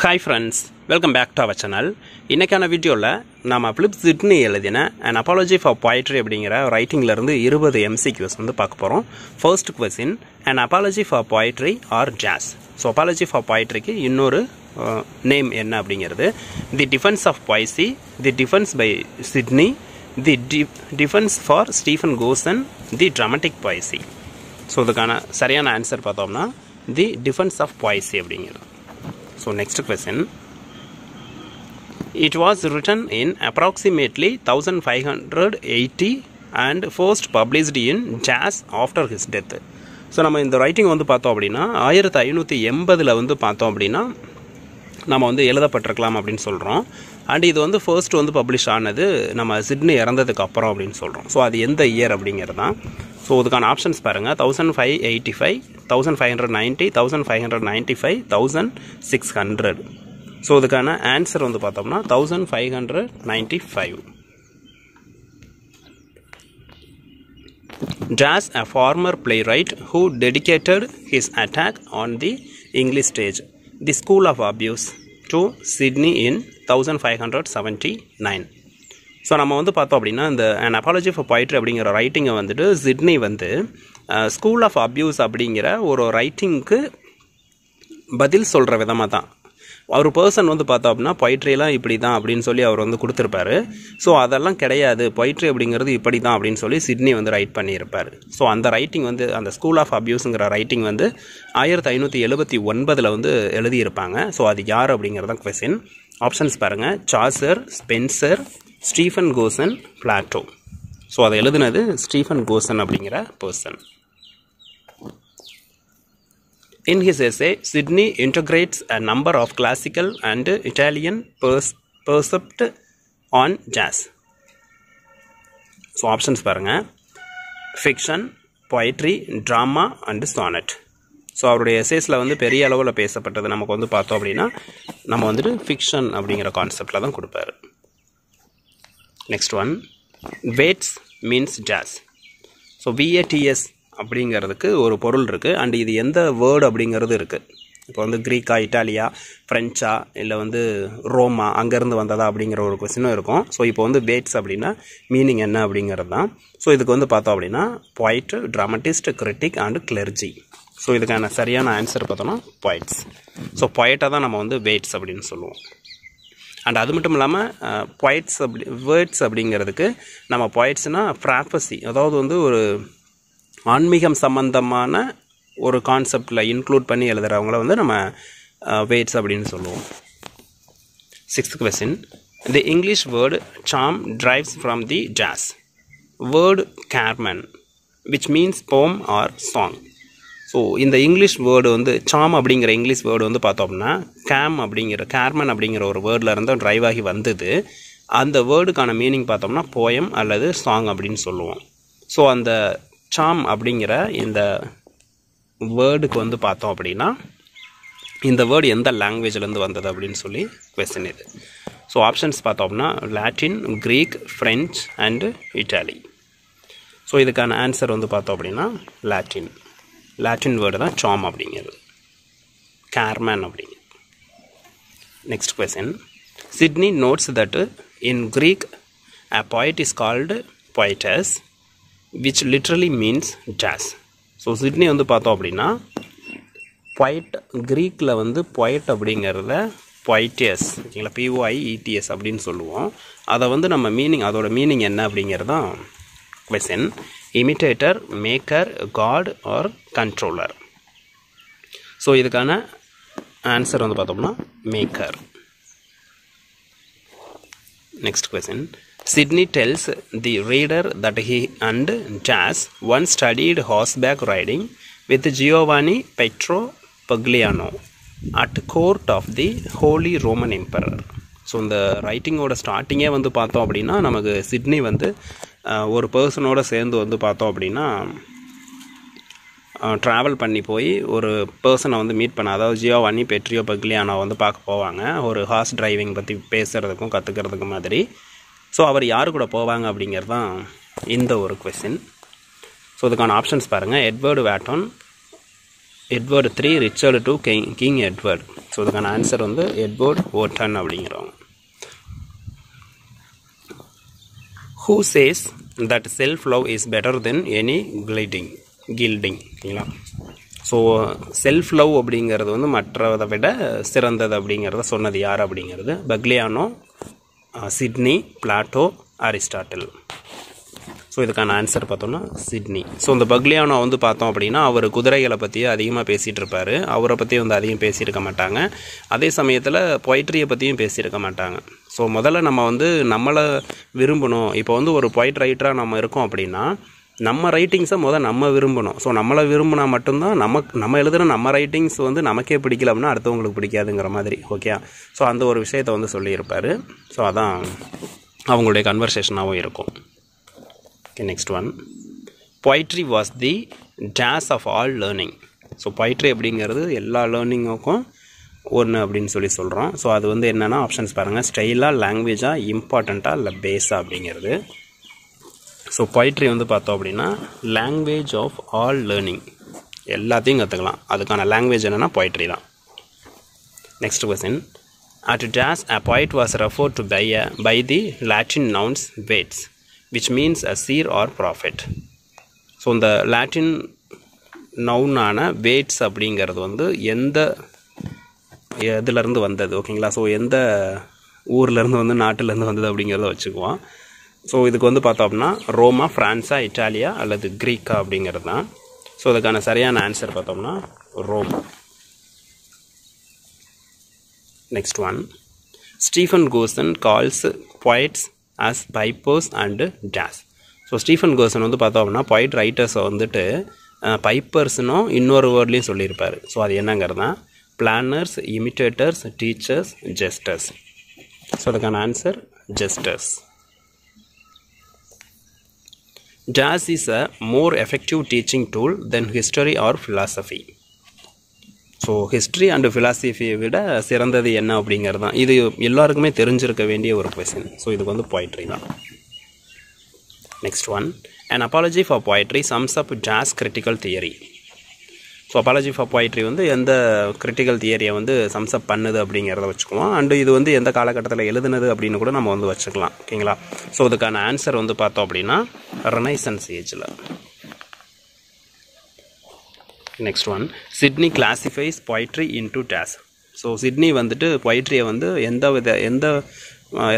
Hi friends welcome back to our channel இன்றைக்கான வீடியோவில் நம்ம ஃபிலிப் சிட்னி எழுதின அண்ட் அப்பாலஜி ஃபார் poetry அப்படிங்கிற ரைட்டிங்லேருந்து இருபது எம்சிக்யூஸ் வந்து பார்க்க போகிறோம் first question an apology for poetry or jazz so apology for poetryக்கு இன்னொரு நேம் என்ன அப்படிங்கிறது? The defence of poesy the defence by Sidney the defence for Stephen Gosson the dramatic poesy so இதுக்கான சரியான ஆன்சர் பார்த்தோம்னா the defence of poesy அப்படிங்கிறது. So next question. It was written in approximately 1580 and first published in Jazz after his death. So நம்ம இந்த writing வந்து பார்த்தோம் அப்படின்னா ஆயிரத்தி ஐநூற்றி எண்பதில் வந்து பார்த்தோம் அப்படின்னா நம்ம வந்து எழுதப்பட்டிருக்கலாம் அப்படின்னு சொல்கிறோம் அண்ட் இது வந்து ஃபர்ஸ்ட் வந்து பப்ளிஷ் ஆனது நம்ம சிட்னி இறந்ததுக்கு அப்புறம் அப்படின்னு சொல்கிறோம் ஸோ அது எந்த இயர் அப்படிங்கிறது தான் ஸோ இதுக்கான ஆப்ஷன்ஸ் பாருங்கள் thousand five eighty five thousand five hundred ninety thousand five hundred ninety five thousand six hundred so இதுக்கான ஆன்சர் வந்து பார்த்தோம்னா thousand five hundred ninety five Jazz, a former playwright who dedicated his attack on the English stage, the School of Abuse, to Sydney in 1579. So நம்ம வந்து பார்த்தோம் அப்படின்னா இந்த an apology for poetry அப்படிங்கிற ரைட்டிங்கை வந்துட்டு சிட்னி வந்து ஸ்கூல் ஆஃப் அப்யூஸ் அப்படிங்கிற ஒரு ரைட்டிங்க்கு பதில் சொல்கிற விதமாக தான். அவர் பர்சன் வந்து பார்த்தோம் அப்படின்னா பொயிட்ரியெல்லாம் இப்படி தான் அப்படின்னு சொல்லி அவர் வந்து கொடுத்துருப்பாரு. ஸோ அதெல்லாம் கிடையாது. பொயிட்ரி அப்படிங்கிறது இப்படி தான் அப்படின்னு சொல்லி சிட்னி வந்து ரைட் பண்ணியிருப்பார். ஸோ அந்த ரைட்டிங் வந்து அந்த ஸ்கூல் ஆஃப் அப்யூஸுங்கிற ரைட்டிங் வந்து ஆயிரத்தி ஐநூற்றி எழுபத்தி ஒன்பதில் வந்து எழுதியிருப்பாங்க. ஸோ அது யார் அப்படிங்கிறதான் கொஸ்டின் ஆப்ஷன்ஸ் பாருங்கள் Chaucer Spenser Stephen Gosson Plato. So அதை எழுதுனது ஸ்டீஃபன் கோசன் அப்படிங்கிற person in his essay Sidney integrates a number of classical and Italian purse precept on jazz so options பாருங்கள் fiction poetry drama and sonnet so அவருடைய எஸ்ஏஸில் வந்து பெரிய அளவில் பேசப்பட்டது. நமக்கு வந்து பார்த்தோம் அப்படின்னா நம்ம வந்துட்டு ஃபிக்ஷன் அப்படிங்கிற கான்செப்டில் தான் கொடுப்பாரு. Next one words means jaws so V A D S அப்படிங்கிறதுக்கு ஒரு பொருள் இருக்குது அண்ட் இது எந்த வேர்டு அப்படிங்கிறது இருக்குது இப்போ வந்து க்ரீக்கா இட்டாலியா ஃப்ரெஞ்சா இல்லை வந்து ரோமா அங்கேருந்து வந்ததா அப்படிங்கிற ஒரு கொஸ்டினும் இருக்கும். ஸோ இப்போ வந்து வேட்ஸ் அப்படின்னா மீனிங் என்ன அப்படிங்கிறது தான் ஸோ இதுக்கு வந்து பார்த்தோம் அப்படின்னா poet dramatist critic and clergy so இதுக்கான சரியான ஆன்சர் பார்த்தோன்னா பாய்ட்ஸ் ஸோ பொயட்டை தான் நம்ம வந்து வேட்ஸ் அப்படின்னு சொல்லுவோம். அண்ட் அது மட்டும் இல்லாமல் பொயட்ஸ் அப்படி வேர்ட்ஸ் அப்படிங்கிறதுக்கு நம்ம பொயிட்ஸ்னால் ப்ராஃபஸி அதாவது வந்து ஒரு ஆன்மீகம் சம்பந்தமான ஒரு கான்செப்டில் இன்க்ளூட் பண்ணி எழுதுகிறவங்கள வந்து நம்ம வேர்ட்ஸ் அப்படின்னு சொல்லுவோம். Sixth question the English word charm derives from the jazz word carmen which means poem or song so இந்த இங்கிலீஷ் வேர்டு வந்து சாம் அப்படிங்கிற இங்கிலீஷ் வேர்டு வந்து பார்த்தோம்னா கேம் அப்படிங்கிற கேர்மன் அப்படிங்கிற ஒரு வேர்ட்லேருந்து ட்ரைவ் ஆகி வந்தது. அந்த வேர்டுக்கான மீனிங் பார்த்தோம்னா போயம் அல்லது சாங் அப்படின்னு சொல்லுவோம். ஸோ அந்த சாம் அப்படிங்கிற இந்த வேர்டுக்கு வந்து பார்த்தோம் அப்படின்னா இந்த வேர்டு எந்த லாங்குவேஜ்லேருந்து வந்தது அப்படின்னு சொல்லி கொஸ்டின் இது. ஸோ ஆப்ஷன்ஸ் பார்த்தோம்னா Latin Greek French and Italy so இதுக்கான ஆன்சர் வந்து பார்த்தோம் அப்படின்னா லாட்டின் லாட்டின் வேர்டு தான் சாம் அப்படிங்கிறது. கேர்மேன் அப்படிங்கிறது. Next question Sidney notes that in Greek a poet is called poietes which literally means jazz so Sidney வந்து பார்த்தோம் அப்படின்னா பொயட் க்ரீக்கில் வந்து பொயட் அப்படிங்கிறத பொய்டியஸ் ஓகேங்களா பிஓஐஇடிஎஸ் அப்படின்னு சொல்லுவோம். அதை வந்து நம்ம மீனிங் அதோட மீனிங் என்ன அப்படிங்கிறது தான் question imitator maker god or controller so இதுக்கான ஆன்சர் வந்து பார்த்தோம்னா maker next question Sydney tells the reader that he and Jazz once studied horseback riding with Giovanni Petro Pagliano at court of the Holy Roman Emperor. So இந்த ரைட்டிங்கோட ஸ்டார்டிங்கே வந்து பார்த்தோம் அப்படின்னா நமக்கு சிட்னி வந்து ஒரு பர்சனோட சேர்ந்து வந்து பார்த்தோம் அப்படின்னா ட்ராவல் பண்ணி போய் ஒரு பர்சனை வந்து மீட் பண்ண அதாவது ஜியோ ஜியோவானி பெட்ரியோ பக்லியானோ வந்து பார்க்க போவாங்க. ஒரு ஹார்ஸ் டிரைவிங் பற்றி பேசுகிறதுக்கும் கற்றுக்கிறதுக்கும் மாதிரி. ஸோ அவர் யார் கூட போவாங்க அப்படிங்கிறது தான் இந்த ஒரு கொஸ்டின் ஸோ இதுக்கான ஆப்ஷன்ஸ் பாருங்கள் Edward Wotton Edward three Richard two king king Edward so இதுக்கான ஆன்சர் வந்து எட்வர்ட் ஓட்டன் அப்படிங்கிறவங்க. Who says that self love is better than any gilding gilding ஓகேங்களா ஸோ செல்ஃப் லவ் அப்படிங்கிறது வந்து மற்றதை விட சிறந்தது அப்படிங்கிறத சொன்னது யார் அப்படிங்கிறது? Pugliano Sidney Plato Aristotle. So இதுக்கான ஆன்சர் பார்த்தோம்னா சிட்னி. ஸோ இந்த பக்லியானோ வந்து பார்த்தோம் அப்படின்னா அவர் குதிரைகளை பற்றி அதிகமாக பேசிகிட்டு இருப்பார். அவரை பற்றி வந்து அதிகம் பேசியிருக்க மாட்டாங்க. அதே சமயத்தில் பொய்ட்ரியை பற்றியும் பேசியிருக்க மாட்டாங்க. ஸோ முதல்ல நம்ம வந்து நம்மளை விரும்பணும். இப்போ வந்து ஒரு பொய்ட் ரைட்டராக நம்ம இருக்கோம் அப்படின்னா நம்ம ரைட்டிங்ஸை முதல் நம்ம விரும்பணும். ஸோ நம்மளை விரும்பினா மட்டும்தான் நமக்கு நம்ம எழுதுகிற நம்ம ரைட்டிங்ஸ் வந்து நமக்கே பிடிக்கல அப்படின்னா அடுத்தவங்களுக்கு பிடிக்காதுங்கிற மாதிரி. ஓகே ஸோ அந்த ஒரு விஷயத்தை வந்து சொல்லியிருப்பார். ஸோ அதான் அவங்களுடைய கன்வர்சேஷனாகவும் இருக்கும். Okay next one poetry was the dash of all learning so poetry அப்படிங்கிறது எல்லா லேர்னிங்குக்கும் ஒன்று அப்படின்னு சொல்லி சொல்கிறோம் ஸோ அது வந்து என்னென்னா ஆப்ஷன்ஸ் பாருங்கள் ஸ்டைலாக லாங்குவேஜாக இம்பார்ட்டண்ட்டாக இல்லை பேஸாக அப்படிங்கிறது. ஸோ பொய்ட்ரி வந்து பார்த்தோம் அப்படின்னா லாங்குவேஜ் ஆஃப் ஆல் லேர்னிங் எல்லாத்தையும் கற்றுக்கலாம் அதுக்கான லாங்குவேஜ் என்னென்னா பொய்ட்ரி தான். Next question at dash a poet was refer to by a by the Latin nouns vates which means a seer or prophet so இந்த Latin நவுனான வேட்ஸ் அப்படிங்கிறது வந்து எந்த இதுலேருந்து வந்தது ஓகேங்களா? ஸோ எந்த ஊர்லேருந்து வந்து நாட்டிலேருந்து வந்தது அப்படிங்கிறத வச்சுக்குவோம். ஸோ இதுக்கு வந்து பார்த்தோம் அப்படின்னா ரோமா ஃப்ரான்ஸா இட்டாலியா அல்லது க்ரீக்கா அப்படிங்கிறது தான். ஸோ அதுக்கான சரியான ஆன்சர் பார்த்தோம்னா Rome. Next one Stephen Gosson calls poets as pipers and jazz so Stephen Gosson வந்து பார்த்தோம் அப்படின்னா பொய்ட் ரைட்டர்ஸை வந்துட்டு பைப்பர்ஸ்னும் இன்னொரு வேர்ட்லேயும் சொல்லியிருப்பார். ஸோ அது என்னங்கிறது தான் planners imitators teachers jesters so அதுக்கான answer jesters Jazz is a more effective teaching tool than history or philosophy. So history and ஃபிலாசபியை விட சிறந்தது என்ன அப்படிங்கிறது தான் இது எல்லாருக்குமே தெரிஞ்சிருக்க வேண்டிய ஒரு கொஸ்டின் ஸோ இதுக்கு வந்து போயிட்ரி தான். Next one an apology for poetry sums up jazz critical theory so apology for poetry வந்து எந்த கிரிட்டிக்கல் தியரியை வந்து சம்ஸ்அப் பண்ணுது அப்படிங்கிறத வச்சுக்குவோம். அண்டு இது வந்து எந்த காலகட்டத்தில் எழுதுனது அப்படின்னு கூட நம்ம வந்து வச்சுக்கலாம். ஓகேங்களா? ஸோ இதுக்கான ஆன்சர் வந்து பார்த்தோம் அப்படின்னா ரெனைசன்ஸ் ஏஜில் next one Sidney classifies poetry into dash so Sidney வந்துட்டு பொய்ட்ரியை வந்து எந்த வித எந்த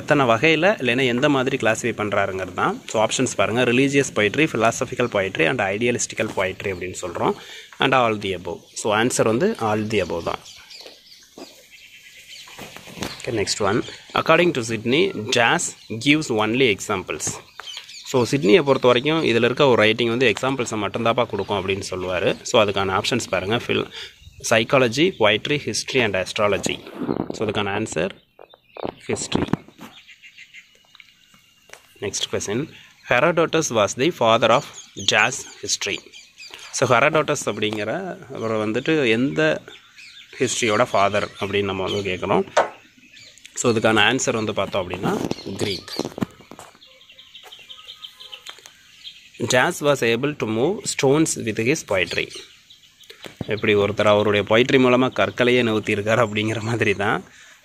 எத்தனை வகையில் இல்லைன்னா எந்த மாதிரி கிளாஸிஃபை பண்ணுறாருங்கிறது தான். ஸோ ஆப்ஷன்ஸ் பாருங்கள் religious poetry philosophical poetry and idealistical poetry அப்படின்னு சொல்கிறோம் and all the above so answer வந்து ஆல் தி அபோவ் தான். Okay next one according to Sidney jazz gives only examples so சிட்னியை பொறுத்த வரைக்கும் இதில் இருக்க ஒரு ரைட்டிங் வந்து எக்ஸாம்பிள்ஸை மட்டும்தாப்பா கொடுக்கும் அப்படின்னு சொல்லுவார். ஸோ அதுக்கான ஆப்ஷன்ஸ் பாருங்கள் fill psychology poetry history and astrology so அதுக்கான answer history next question Herodotus was the father of jazz history so Herodotus அப்படிங்கிற அவர் வந்துட்டு எந்த ஹிஸ்ட்ரியோட ஃபாதர் அப்படின்னு நம்ம வந்து கேட்குறோம். ஸோ இதுக்கான ஆன்சர் வந்து பார்த்தோம் அப்படின்னா Greek jazz was able to move stones with his poetry எப்படி ஒருத்தர் அவருடைய பொய்ட்ரி மூலமாக கற்களையே நிறுத்தியிருக்கார் அப்படிங்கிற மாதிரி தான்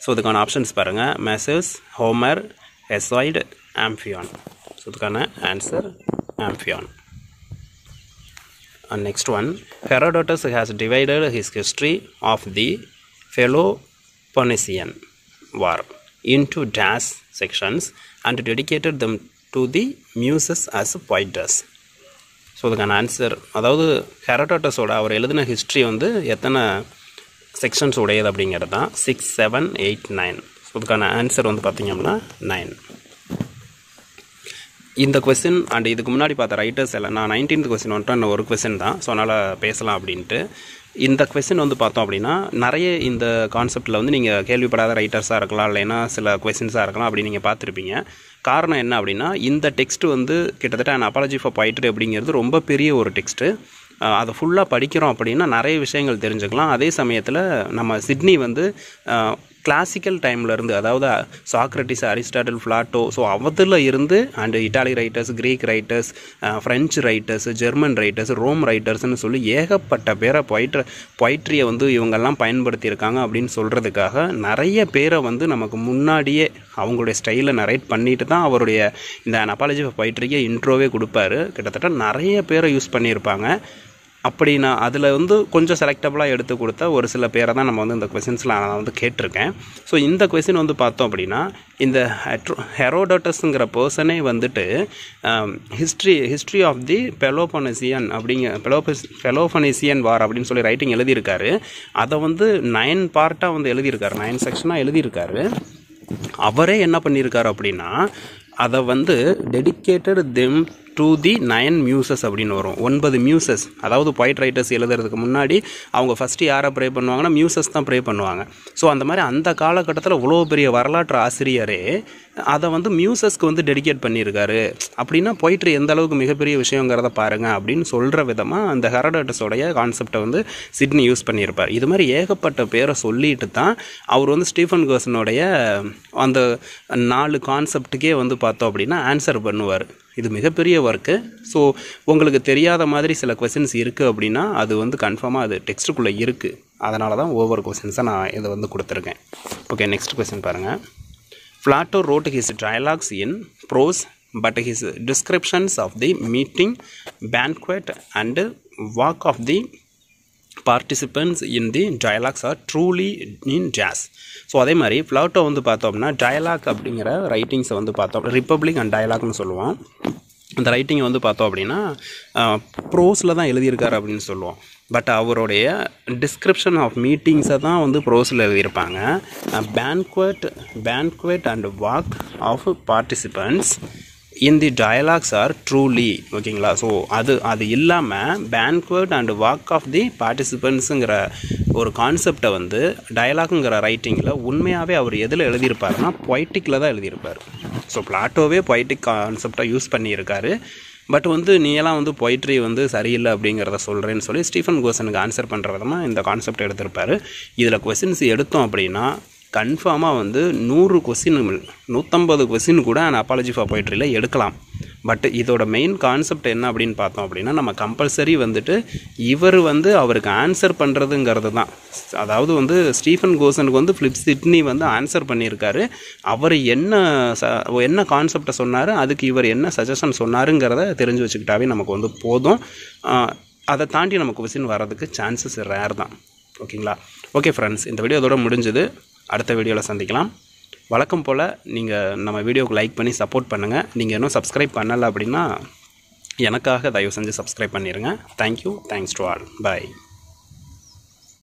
ஸோ இதுக்கான ஆப்ஷன்ஸ் பாருங்கள் Moses Homer Hesiod Amphion so இதுக்கான answer Amphion and next one Herodotus has divided his history of the Peloponnesian war into dash sections and dedicated them to the Muses as poets so அதுக்கான answer அதாவது ஹெரோடோட்டஸோட அவர் எழுதின history வந்து எத்தனை sections உடையது அப்படிங்கிறது தான் six seven eight nine so அதுக்கான ஆன்சர் வந்து பார்த்திங்க அப்படின்னா நைன் இந்த கொஸ்டின் அண்ட் இதுக்கு முன்னாடி பார்த்த ரைட்டர்ஸ் எல்லாம் நான் நைன்டீன்த் கொஸ்டின் வந்துட்டு இன்னும் ஒரு கொஸ்டின் தான். ஸோ அதனால் பேசலாம் அப்படின்ட்டு. இந்த கொஸ்டின் வந்து பார்த்தோம் அப்படின்னா நிறைய இந்த கான்செப்டில் வந்து நீங்கள் கேள்விப்படாத ரைட்டர்ஸாக இருக்கலாம் இல்லைன்னா சில கொஸ்டின்ஸாக இருக்கலாம் அப்படி நீங்கள் பார்த்துருப்பீங்க. காரணம் என்ன அப்படின்னா இந்த டெக்ஸ்ட் வந்து கிட்டத்தட்ட அன் அப்பாலஜி ஃபார் பொய்ட்ரி அப்படிங்கிறது ரொம்ப பெரிய ஒரு டெக்ஸ்ட்டு அதை ஃபுல்லாக படிக்கிறோம் அப்படின்னா நிறைய விஷயங்கள் தெரிஞ்சுக்கலாம். அதே சமயத்தில் நம்ம சிட்னி வந்து கிளாசிக்கல் டைம்லேருந்து அதாவது சாக்ரட்டிஸ் அரிஸ்டாட்டில் ஃப்ளாட்டோ ஸோ அவதில் இருந்து and Italy writers Greek writers French writers German writers Rome ரைட்டர்ஸ்னு சொல்லி ஏகப்பட்ட பேரை பொயிட்ர பொயிட்ரியை வந்து இவங்கெல்லாம் பயன்படுத்தியிருக்காங்க அப்படின்னு சொல்கிறதுக்காக நிறைய பேரை வந்து நமக்கு முன்னாடியே அவங்களுடைய ஸ்டைலை நரேட் பண்ணிட்டு தான் அவருடைய இந்த நப்பாலஜி ஆஃப் பொயிட்ரிக்கு இன்ட்ரோவே கொடுப்பாரு. கிட்டத்தட்ட நிறைய பேரை யூஸ் பண்ணியிருப்பாங்க. அப்படி நான் அதில் வந்து கொஞ்சம் செலக்டபுளாக எடுத்து கொடுத்த ஒரு சில பேரை தான் நம்ம வந்து இந்த கொஷின்ஸில் நான் வந்து கேட்டிருக்கேன். ஸோ இந்த கொஷின் வந்து பார்த்தோம் அப்படின்னா இந்த ஹெரோடோட்டஸுங்கிற பர்சனே வந்துட்டு history history of the Peloponnesian அப்படிங்க பெலோபஸ் பெலோபனேசியன் வார் அப்படின்னு சொல்லி ரைட்டிங் எழுதியிருக்காரு. அதை வந்து நைன் பார்ட்டாக வந்து எழுதியிருக்காரு. நைன் செக்ஷனாக எழுதியிருக்காரு. அவரே என்ன பண்ணியிருக்காரு அப்படின்னா அதை வந்து dedicated them to the nine Muses அப்படின்னு வரும். ஒன்பது மியூசஸ் அதாவது பொயிட் ரைட்டர்ஸ் எழுதுறதுக்கு முன்னாடி அவங்க ஃபஸ்ட்டு யாரை ப்ரே பண்ணுவாங்கன்னா மியூசஸ் தான் ப்ரே பண்ணுவாங்க. ஸோ அந்த மாதிரி அந்த காலகட்டத்தில் இவ்வளோ பெரிய வரலாற்று ஆசிரியரே அதை வந்து மியூசஸ்க்கு வந்து டெடிகேட் பண்ணியிருக்காரு. அப்படின்னா பொயிட்ரி எந்த அளவுக்கு மிகப்பெரிய விஷயங்கிறத பாருங்கள் அப்படின்னு சொல்கிற விதமாக அந்த ஹெரடோட்டஸோடைய கான்செப்டை வந்து சிட்னி யூஸ் பண்ணியிருப்பார். இது மாதிரி ஏகப்பட்ட பேரை சொல்லிட்டு தான் அவர் வந்து ஸ்டீஃபன் கோசனுடைய அந்த நாலு கான்செப்ட்டுக்கே வந்து பார்த்தோம் அப்படின்னா ஆன்சர் பண்ணுவார். இது மிகப்பெரிய ஒர்க்கு ஸோ உங்களுக்கு தெரியாத மாதிரி சில கொஷின்ஸ் இருக்குது அப்படின்னா அது வந்து கன்ஃபார்மாக அது டெக்ஸ்ட்டுக்குள்ளே இருக்குது அதனால தான் ஓவர் கொஷின்ஸை நான் இதை வந்து கொடுத்துருக்கேன். ஓகே நெக்ஸ்ட் கொஷின் பாருங்கள் Plato wrote his dialogues in prose but his descriptions of the meeting banquet, and walk of the participants in the dialogues are truly in jazz so அதே மாதிரி ஃப்ளாட்டோ வந்து பார்த்தோம்னா dialogue அப்படிங்கிற ரைட்டிங்ஸை வந்து பார்த்தோம். Republic and டயலாக்னு சொல்லுவோம். அந்த ரைட்டிங்கை வந்து பார்த்தோம் அப்படின்னா ப்ரோஸில் தான் எழுதியிருக்காரு அப்படின்னு சொல்லுவோம். பட் அவருடைய டிஸ்கிரிப்ஷன் ஆஃப் மீட்டிங்ஸை தான் வந்து ப்ரோஸில் எழுதியிருப்பாங்க. Banquet banquet and walk of participants in the dialogues are truly ஓகேங்களா ஸோ அது அது இல்லாமல் banquet and walk of the பார்ட்டிசிபென்ட்ஸுங்கிற ஒரு கான்செப்டை வந்து டயலாக்குங்கிற ரைட்டிங்கில் உண்மையாகவே அவர் எதில் எழுதியிருப்பாருன்னா பொய்டிக்கில் தான் எழுதியிருப்பார். ஸோ பிளாட்டோவே பொய்டிக் கான்செப்டாக யூஸ் பண்ணியிருக்காரு. பட் வந்து நீயெல்லாம் வந்து பொய்ட்ரி வந்து சரியில்லை அப்படிங்கிறத சொல்கிறேன்னு சொல்லி ஸ்டீஃபன் கோசனுக்கு ஆன்சர் பண்ணுற விதமாக இந்த கான்செப்ட் எடுத்திருப்பாரு. இதில் கொஸ்டின்ஸ் எடுத்தோம் அப்படின்னா கன்ஃபார்மாக வந்து நூறு கொஸ்டின் நூற்றம்பது கொஸ்டின் கூட அந்த அப்பாலஜி ஃபார் பொய்ட்ரியில் எடுக்கலாம். பட் இதோட மெயின் கான்செப்ட் என்ன அப்படின்னு பார்த்தோம் அப்படின்னா நம்ம கம்பல்சரி வந்துட்டு இவர் வந்து அவருக்கு ஆன்சர் பண்ணுறதுங்கிறது தான். அதாவது வந்து ஸ்டீஃபன் கோசனுக்கு வந்து ஃப்ளிப் சிட்னி வந்து ஆன்சர் பண்ணியிருக்காரு. அவர் என்ன ச என்ன கான்செப்டை சொன்னார் அதுக்கு இவர் என்ன சஜஷன் சொன்னாருங்கிறத தெரிஞ்சு வச்சுக்கிட்டாவே நமக்கு வந்து போதும். அதை தாண்டி நமக்கு கொஸ்டின் வர்றதுக்கு சான்சஸ் ரேர் தான். ஓகேங்களா ஓகே ஃப்ரெண்ட்ஸ் இந்த வீடியோ அதோட முடிஞ்சது. அடுத்த வீடியோவில் சந்திக்கலாம். வழக்கம் போல் நீங்கள் நம்ம வீடியோவுக்கு லைக் பண்ணி சப்போர்ட் பண்ணுங்கள் நீங்கள் இன்னும் சப்ஸ்கிரைப் பண்ணலை அப்படின்னா எனக்காக தயவு செஞ்சு சப்ஸ்கிரைப் பண்ணிடுங்க thank you thanks to all bye